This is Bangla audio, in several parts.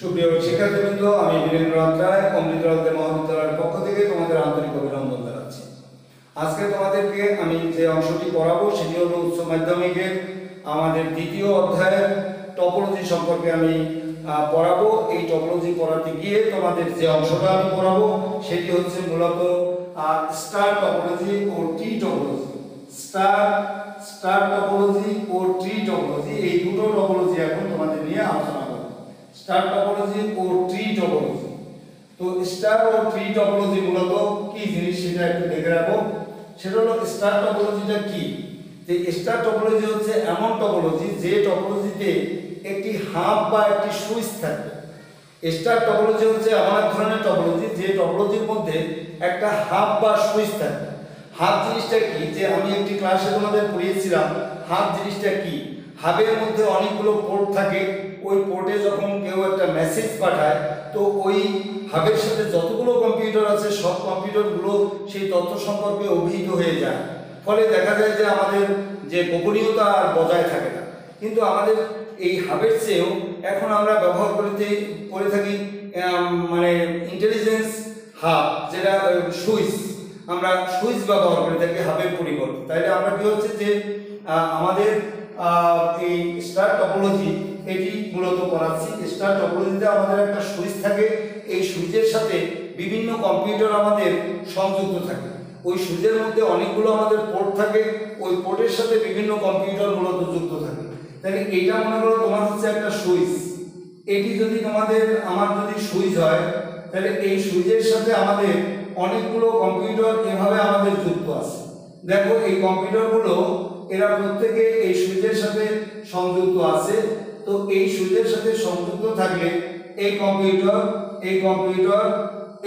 সুপ্রিয় শিক্ষার্থীবৃন্দ, আমি বীরেন্দ্র রায় অমৃত মহাবিদ্যালয়ের পক্ষ থেকে তোমাদের আন্তরিক অভিনন্দন জানাচ্ছি। আজকে তোমাদেরকে আমি যে অংশটি পড়াবো, সেটি হলো উচ্চ মাধ্যমিকের আমাদের দ্বিতীয় অধ্যায়ের টপোলজি সম্পর্কে আমি পড়াবো। এই টপোলজি পড়াতে গিয়ে তোমাদের যে অংশটা আমি পড়াবো, সেটি হচ্ছে মূলত স্টার টপোলজি ও tree topology star star topology ও ট্রি টপোলজি এই দুটো টপোলজি এখন তোমাদের নিয়ে আলোচনা স্টার টপোলজি ও ট্রি টপোলজি। তো স্টার ও ট্রি টপোলজি মূলত কি জিনিস সেটা একটু দেখে রাখো সেটা হলো স্টার টপোলজিটা কি? যে স্টার টপোলজি হচ্ছে এমন টপোলজি যে টপোলজিতে একটি হাব বা একটি সুইচ থাকবে। স্টার টপোলজি হচ্ছে এমন এক ধরনের টপোলজি যে টপোলজির মধ্যে একটা হাব বা সুইচ থাকবে। হাব জিনিসটা কি? যে আমি একটি ক্লাসে তোমাদের পড়িয়েছিলাম, হাব জিনিসটা কি? হাবের মধ্যে অনেকগুলো পোর্ট থাকে। ওই পোর্টে যখন কেউ একটা মেসেজ পাঠায়, তো ওই হাবের সাথে যতগুলো কম্পিউটার আছে, সব কম্পিউটারগুলো সেই তথ্য সম্পর্কে অভিহিত হয়ে যায়। ফলে দেখা যায় যে আমাদের যে গোপনীয়তা আর বজায় থাকে না। কিন্তু আমাদের এই হাবের চেয়েও এখন আমরা ব্যবহার করতে, করে থাকি মানে ইন্টেলিজেন্স হাব যেটা সুইচ। আমরা সুইচ ব্যবহার করে থাকি হাবের পরিবর্তে। তাইলে আমরা কি হচ্ছে যে আমাদের এই স্টার টপোলজি এটি মূলত করাচ্ছি। স্টার টপোলজিতে আমাদের একটা সুইচ থাকে। এই সুইচের সাথে বিভিন্ন কম্পিউটার আমাদের সংযুক্ত থাকে। ওই সুইচের মধ্যে অনেকগুলো আমাদের পোর্ট থাকে। ওই পোর্টের সাথে বিভিন্ন কম্পিউটার মূলত যুক্ত থাকে। তাহলে এইটা মনে করো তোমার হচ্ছে একটা সুইচ। এটি যদি তোমাদের, আমার যদি সুইচ হয়, তাহলে এই সুইচের সাথে আমাদের অনেকগুলো কম্পিউটার এভাবে আমাদের যুক্ত আছে। দেখো এই কম্পিউটারগুলো এরা প্রত্যেকে এই সুইচের সাথে সংযুক্ত আছে। তো এই সুইচের সাথে সংযুক্ত থাকলে এই কম্পিউটার এই কম্পিউটার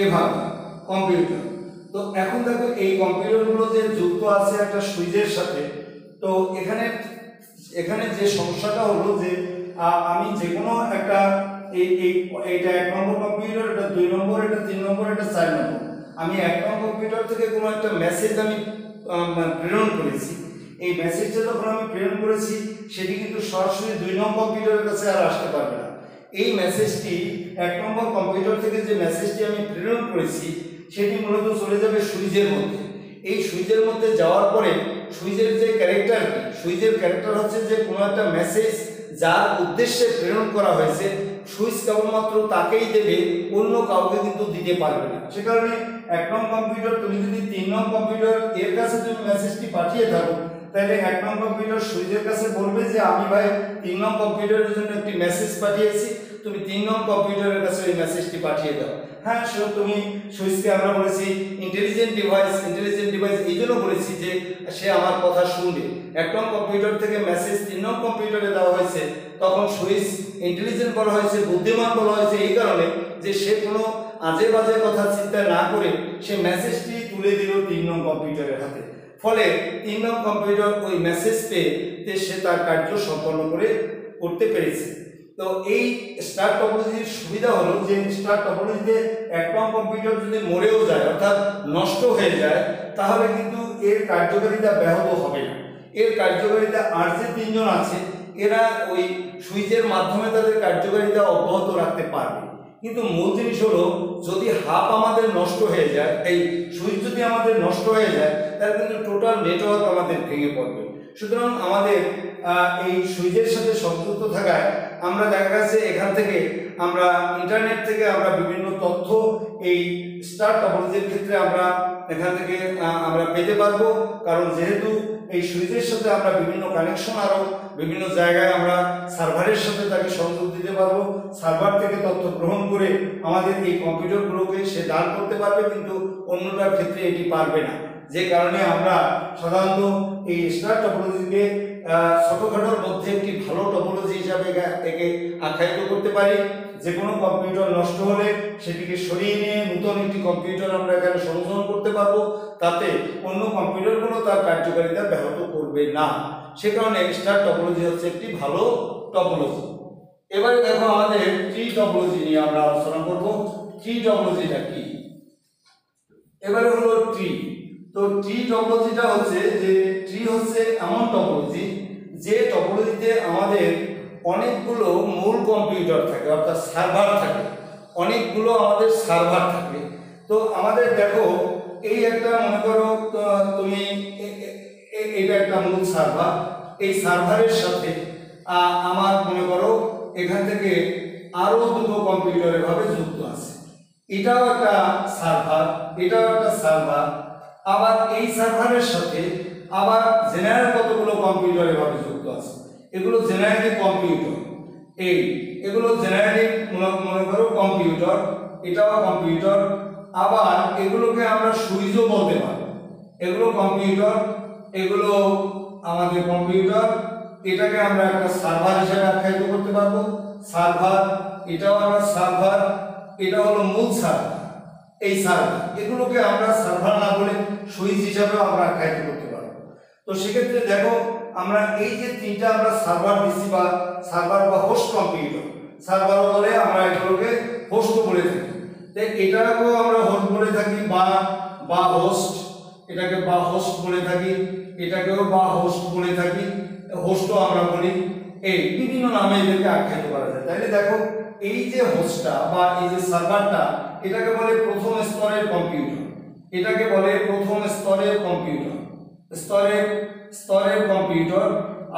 এভাবে কম্পিউটার। তো এখন দেখো এই কম্পিউটারগুলো যে যুক্ত আছে একটা সুইচের সাথে তো এখানে এখানে যে সমস্যাটা হলো যে আমি যে কোনো একটা এই এই এইটা এক নম্বর কম্পিউটার এটা দুই নম্বর এটা তিন নম্বর এটা চার নম্বর। আমি এক নম্বর কম্পিউটার থেকে কোনো একটা মেসেজ আম, প্রেরণ করেছি। এই মেসেজটা যখন আমি প্রেরণ করেছি, সেটি কিন্তু সরাসরি দুই নম্বর কম্পিউটারের কাছে আর আসতে পারবে না। এই মেসেজটি এক নম্বর কম্পিউটার থেকে যে মেসেজটি আমি প্রেরণ করেছি, সেটি মূলত চলে যাবে সুইচের মধ্যে। এই সুইচের মধ্যে যাওয়ার পরে সুইচের যে ক্যারেক্টার কি, সুইচের ক্যারেক্টার হচ্ছে যে কোনো একটা মেসেজ যার উদ্দেশ্যে প্রেরণ করা হয়েছে, সুইচ কেবলমাত্র তাকেই দেবে, অন্য কাউকে কিন্তু দিতে পারবে না। সে কারণে এক নং কম্পিউটার তুমি যদি তিন নং কম্পিউটার এর কাছে তুমি মেসেজটি পাঠিয়ে থাকো তাহলে এক নং কম্পিউটার সুইচের কাছে বলবে যে, আমি ভাই তিন নং কম্পিউটারের জন্য একটি মেসেজ পাঠিয়েছি। তুমি তিন নং কম্পিউটারের কাছে ওই মেসেজটি পাঠিয়ে দাও। হ্যাঁ সে তুমি সুইচকে আমরা বলেছি ইন্টেলিজেন্ট ডিভাইস ইন্টেলিজেন্ট ডিভাইস এই জন্য বলেছি যে, সে আমার কথা শুনবে। এক নং কম্পিউটার থেকে মেসেজ তিন নং কম্পিউটারে দেওয়া হয়েছে। তখন সুইচ ইন্টেলিজেন্ট বলা হয়েছে, বুদ্ধিমান বলা হয়েছে এই কারণে যে, সে কোনো আজে বাজে কথা চিন্তা না করে সে মেসেজটি তুলে দিল তিন নং কম্পিউটারের হাতে। ফলে তিন কম্পিউটার ওই মেসেজ পেয়ে সে তার কার্য সম্পন্ন করে করতে পেরেছে। তো এই স্টার টপোলজির সুবিধা হলো যে স্টার টপোলজিতে এক কম্পিউটার যদি মরেও যায়, অর্থাৎ নষ্ট হয়ে যায়, তাহলে কিন্তু এর কার্যকারিতা ব্যাহত হবে না। এর কার্যকারিতা আর যে তিনজন আছে, এরা ওই সুইচের মাধ্যমে তাদের কার্যকারিতা অব্যাহত রাখতে পারবে। কিন্তু মূল জিনিস হলো, যদি হাফ আমাদের নষ্ট হয়ে যায়, এই সুইচ যদি আমাদের নষ্ট হয়ে যায় তাহলে কিন্তু টোটাল নেটওয়ার্ক আমাদের ভেঙে পড়বে। সুতরাং আমাদের এই সুইচের সাথে সংযুক্ত থাকায় আমরা দেখা গেছে এখান থেকে আমরা ইন্টারনেট থেকে আমরা বিভিন্ন তথ্য এই স্টার টপোলজির ক্ষেত্রে আমরা এখান থেকে আমরা পেতে পারব। কারণ যেহেতু এই সুইচের সাথে আমরা বিভিন্ন কানেকশন আরও বিভিন্ন জায়গায় আমরা সার্ভারের সাথে তাকে সংযোগ দিতে পারব। সার্ভার থেকে তথ্য গ্রহণ করে আমাদের এই কম্পিউটারগুলোকে সে দান করতে পারবে কিন্তু অন্যটার ক্ষেত্রে এটি পারবে না। যে কারণে আমরা সাধারণত এই স্টার আহ, ছোটখাটোর মধ্যে একটি ভালো টপোলজি হিসাবে একে- আখ্যায়িত করতে পারি। যে কোনো কম্পিউটার নষ্ট হলে সেটিকে সরিয়ে নিয়ে নতুন একটি কম্পিউটার আমরা এখানে সংযোজন করতে পারব। তাতে অন্য কম্পিউটারগুলো তার কার্যকারিতা ব্যাহত করবে না। সে কারণে স্টার টপোলজি হচ্ছে একটি ভালো টপোলজি এবারে দেখো আমাদের ট্রি টপোলজি নিয়ে আমরা আলোচনা করব। ট্রি টপোলজিটা কি? এবারে হলো ট্রি তো ট্রি টপোলজিটা হচ্ছে যে ট্রি হচ্ছে এমন টপোলজি যে টপোলজিতে আমাদের অনেকগুলো মূল কম্পিউটার থাকে, অর্থাৎ সার্ভার থাকে, অনেকগুলো আমাদের সার্ভার থাকে। তো আমাদের দেখো, এই একটা মনে করো তুমি এটা একটা মূল সার্ভার এই সার্ভারের সাথে আমার মনে করো, এখান থেকে আরও দুটো কম্পিউটার এভাবে যুক্ত আছে। এটাও একটা সার্ভার এটাও একটা সার্ভার আবার এই সার্ভারের সাথে আবার জেনারেল কতগুলো কম্পিউটার এভাবে যুক্ত আছে? এগুলো জেনারেলি কম্পিউটার এই, এগুলো জেনারেলি মনে করো কম্পিউটার এটাও কম্পিউটার আবার এগুলোকে আমরা সুইচও বলতে পারি। এগুলো কম্পিউটার এগুলো আমাদের কম্পিউটার এটাকে আমরা একটা সার্ভার হিসেবে আখ্যায়িত করতে পারব। সার্ভার, এটাও আমরা সার্ভার, এটা হলো মূল সার্ভার। এই সার্ভার এগুলোকে আমরা সার্ভার না বলে সুইচ হিসাবেও আমরা আখ্যায়িত করতে পারব। তো সেক্ষেত্রে দেখো, আমরা এই যে তিনটা আমরা সার্ভার দিচ্ছি বা সার্ভার বা হোস্ট কম্পিউটার, সার্ভার বলে আমরা এগুলোকে হোস্ট বলে থাকি। তাই এটাকেও আমরা হোস্ট বলে থাকি বা বা হোস্ট, এটাকে বা হোস্ট বলে থাকি, এটাকেও বা হোস্ট বলে থাকি, হোস্টও আমরা বলি। এই বিভিন্ন নামে এদেরকে আখ্যায়িত করা যায়। তাইলে দেখো, এই যে হোস্টটা বা এই যে সার্ভারটা এটাকে বলে প্রথম স্তরের কম্পিউটার এটাকে বলে প্রথম স্তরের কম্পিউটার স্তরের স্তরের কম্পিউটার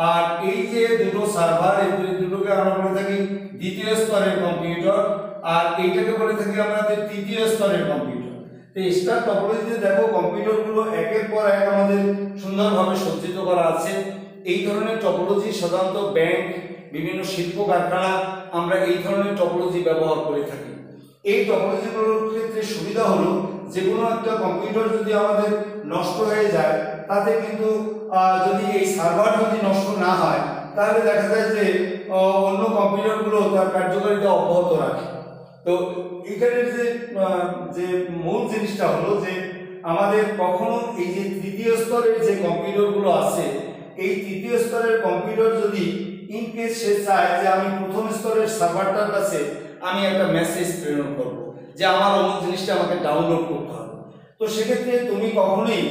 আর এই যে দুটো সার্ভার এই দুটোকে আমরা বলে থাকি দ্বিতীয় স্তরের কম্পিউটার আর এইটাকে বলে থাকি আমাদের তৃতীয় স্তরের কম্পিউটার তো স্টার টপোলজিতে দেখো কম্পিউটারগুলো একের পর এক আমাদের সুন্দরভাবে সজ্জিত করা আছে। এই ধরনের টপোলজি সাধারণত ব্যাংক বিভিন্ন শিল্প কারখানা, আমরা এই ধরনের টপোলজি ব্যবহার করে থাকি। এই টপোলজি টপোলজিগুলোর ক্ষেত্রে সুবিধা হলো যে কোনো একটা কম্পিউটার যদি আমাদের নষ্ট হয়ে যায়, তাতে কিন্তু যদি এই সার্ভার যদি নষ্ট না হয়, তাহলে দেখা যায় যে অন্য কম্পিউটারগুলো তার কার্যকারিতা অব্যাহত রাখে। তো এখানে যে যে মূল জিনিসটা হলো যে, আমাদের কখনো এই যে তৃতীয় স্তরের যে কম্পিউটারগুলো আছে, এই তৃতীয় স্তরের কম্পিউটার যদি ইন কেস সে চায় যে আমি প্রথম স্তরের সার্ভারটার কাছে আমি একটা মেসেজ প্রেরণ করব যে আমার অমুক জিনিসটা আমাকে ডাউনলোড করতে হবে। তো সেক্ষেত্রে তুমি কখনোই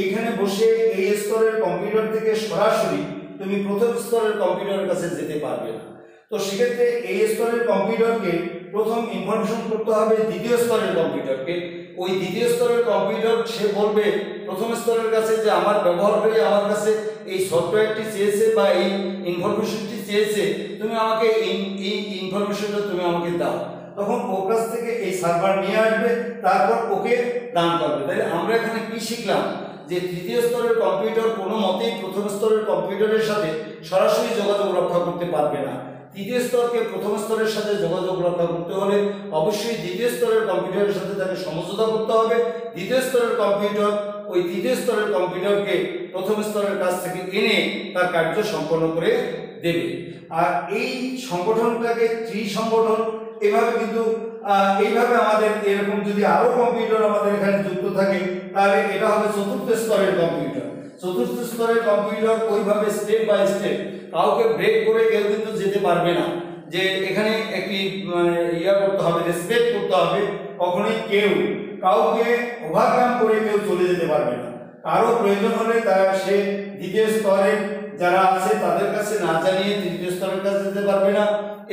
এইখানে বসে এই স্তরের কম্পিউটার থেকে সরাসরি তুমি প্রথম স্তরের কম্পিউটারের কাছে যেতে পারবে না। তো সেক্ষেত্রে এই স্তরের কম্পিউটারকে প্রথম ইনফরমেশন করতে হবে দ্বিতীয় স্তরের কম্পিউটারকে ওই দ্বিতীয় স্তরের কম্পিউটার সে বলবে প্রথম স্তরের কাছে যে আমার ব্যবহারকারী আমার কাছে এই সফটওয়্যারটি চেয়েছে বা এই ইনফরমেশনটি চেয়েছে, তুমি আমাকে এই এই ইনফরমেশনটা তুমি আমাকে দাও। তখন ওর কাছ থেকে এই সার্ভার নিয়ে আসবে, তারপর ওকে দান করবে। তাহলে আমরা এখানে কি শিখলাম? যে তৃতীয় স্তরের কম্পিউটার কোনো মতেই প্রথম স্তরের কম্পিউটারের সাথে সরাসরি যোগাযোগ রক্ষা করতে পারবে না। তৃতীয় স্তরকে প্রথম স্তরের সাথে যোগাযোগ রক্ষা করতে হলে অবশ্যই দ্বিতীয় স্তরের কম্পিউটারের সাথে তাকে সমঝোতা করতে হবে। দ্বিতীয় স্তরের কম্পিউটার ওই তৃতীয় স্তরের কম্পিউটারকে প্রথম স্তরের কাছ থেকে এনে তার কার্য সম্পন্ন করে দেবে। আর এই সংগঠনটাকে ত্রি সংগঠন এভাবে কিন্তু এইভাবে আমাদের এরকম যদি আরও কম্পিউটার আমাদের এখানে যুক্ত থাকে, তাহলে এটা হবে চতুর্থ স্তরের কম্পিউটার। চতুর্থ স্তরের কম্পিউটার ওইভাবে স্টেপ বাই স্টেপ কাউকে ব্রেক করে কেউ কিন্তু যেতে পারবে না। যে এখানে একটি মানে ইয়া করতে হবে রেসপেক্ট করতে হবে কখনোই কেউ। কাউকে ওভারকাম করে কেউ চলে যেতে পারবে না। কারও প্রয়োজন হলে তারা সে দ্বিতীয় স্তরে যারা আছে তাদের কাছে না জানিয়ে তৃতীয় স্তরের কাছে যেতে পারবে না।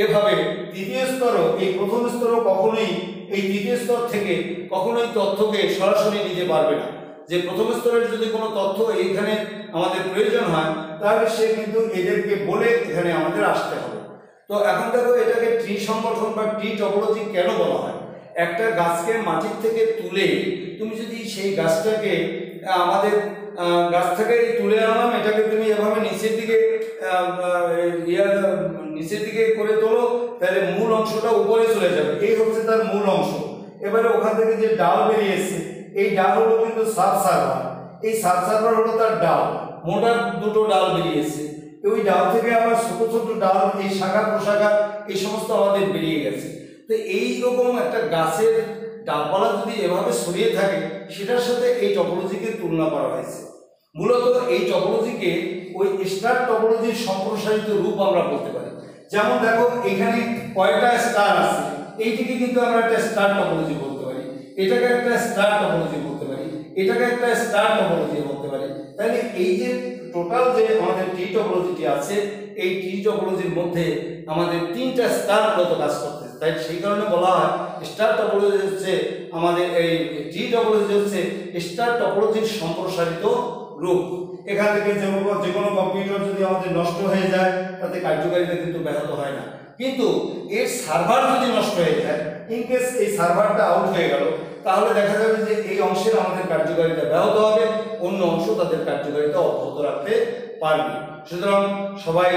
এভাবে তৃতীয় স্তরও, এই প্রথম স্তরও কখনোই, এই তৃতীয় স্তর থেকে কখনোই তথ্যকে সরাসরি নিতে পারবে না। যে প্রথম স্তরের যদি কোনো তথ্য এইখানে আমাদের প্রয়োজন হয়, তাহলে সে কিন্তু এদেরকে বলে এখানে আমাদের আসতে হবে। তো এখন দেখো এটাকে ট্রি সংগঠন বা ট্রি টপোলজি কেন বলা হয়? একটা গাছকে মাটির থেকে তুলে, তুমি যদি সেই গাছটাকে আমাদের গাছ থেকে তুলে আনলাম, এটাকে তুমি এভাবে নিচের দিকে নিচের দিকে করে তোলো, তাহলে মূল অংশটা উপরে চলে যাবে। এই হচ্ছে তার মূল অংশ। এবারে ওখান থেকে যে ডাল বেরিয়েছে এই ডাল হলো কিন্তু সাব সার্ভার। এই সাব সার্ভার হলো তার ডাল। মোটা দুটো ডাল বেরিয়েছে ওই ডাল থেকে আবার ছোট ছোট ডাল, এই শাখা প্রশাখা, এই সমস্ত আমাদের বেরিয়ে গেছে। তো এই রকম একটা গাছের ডালপালা যদি এভাবে সরিয়ে থাকে, সেটার সাথে এই টপোলজিকে তুলনা করা হয়েছে। মূলত এই টপোলজিকে ওই স্টার টপোলজির সম্প্রসারিত রূপ আমরা বলতে পারি। যেমন দেখো, এখানে কয়টা স্টার আছে? এইটিকে কিন্তু আমরা একটা স্টার টপোলজি বলতে পারি। এটাকে একটা স্টার টপোলজি বলতে পারি। এটাকে একটা স্টার টপোলজি বলতে পারি। তাহলে এই যে টোটাল যে আমাদের টি টপোলজিটি আছে, এই টি টপোলজির মধ্যে আমাদের তিনটা স্টার মূলত কাজ করতেছে। তাই সেই কারণে বলা হয় স্টার টপোলজি হচ্ছে আমাদের এই টি টপোলজি হচ্ছে স্টার টপোলজির সম্প্রসারিত রূপ। এখান থেকে যে যে কোনো কম্পিউটার যদি আমাদের নষ্ট হয়ে যায়, তাতে কার্যকারিতা কিন্তু ব্যাহত হয় না। কিন্তু এর সার্ভার যদি নষ্ট হয়ে যায় ইনকেস এই সার্ভারটা আউট হয়ে গেল, তাহলে দেখা যাবে যে এই অংশের আমাদের কার্যকারিতা ব্যাহত হবে, অন্য অংশ তাদের কার্যকারিতা অব্যাহত রাখতে পারবে। সুতরাং সবাই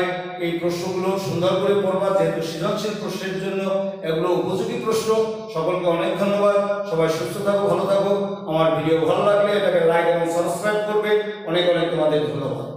এই প্রশ্নগুলো সুন্দর করে পড়বা, যেহেতু সৃজনশীল প্রশ্নের জন্য এগুলো উপযোগী প্রশ্ন। সকলকে অনেক ধন্যবাদ। সবাই সুস্থ থাকো, ভালো থাকো। আমার ভিডিও ভালো লাগলে এটাকে লাইক এবং সাবস্ক্রাইব করবে। অনেক অনেক তোমাদের ধন্যবাদ।